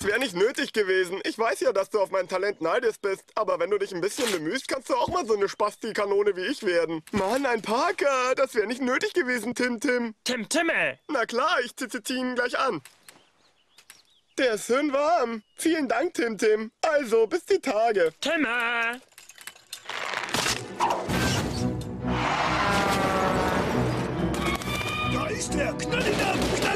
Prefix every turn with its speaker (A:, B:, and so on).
A: das wäre nicht nötig gewesen. Ich weiß ja, dass du auf mein Talent neidisch bist, aber wenn du dich ein bisschen bemühst, kannst du auch mal so eine Spasti-Kanone wie ich werden. Mann, ein Parker, das wäre nicht nötig gewesen, Tim Tim.
B: Tim Timme!
A: Na klar, ich zitiere ihn gleich an. Der ist schön warm. Vielen Dank, Tim Tim. Also, bis die Tage.
B: Timme! Da ist der Knalliger!